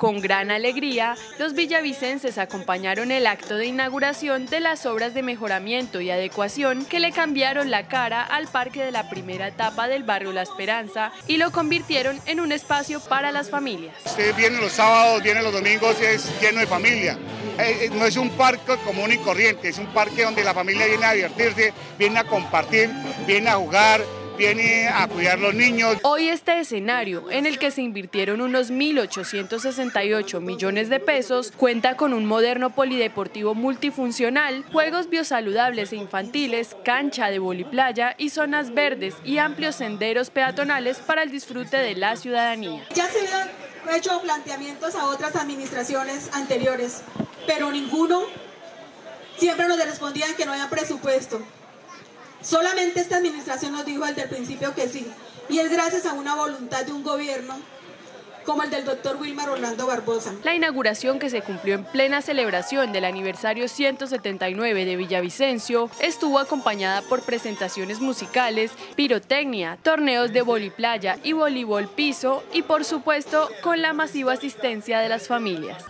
Con gran alegría, los villavicenses acompañaron el acto de inauguración de las obras de mejoramiento y adecuación que le cambiaron la cara al parque de la primera etapa del barrio La Esperanza y lo convirtieron en un espacio para las familias. Usted viene los sábados, viene los domingos y es lleno de familia. Eh, eh, no es un parque común y corriente, es un parque donde la familia viene a divertirse, viene a compartir, viene a jugar, viene a cuidar los niños. Hoy este escenario, en el que se invirtieron unos 1.868 millones de pesos, cuenta con un moderno polideportivo multifuncional, juegos biosaludables e infantiles, cancha de voliplaya y zonas verdes y amplios senderos peatonales para el disfrute de la ciudadanía. Ya se habían hecho planteamientos a otras administraciones anteriores, pero ninguno siempre nos respondían que no había presupuesto. Solamente esta administración nos dijo desde el principio que sí. Y es gracias a una voluntad de un gobierno como el del doctor Wilmar Orlando Barbosa. La inauguración que se cumplió en plena celebración del aniversario 179 de Villavicencio estuvo acompañada por presentaciones musicales, pirotecnia, torneos de voliplaya y voleibol piso y por supuesto con la masiva asistencia de las familias.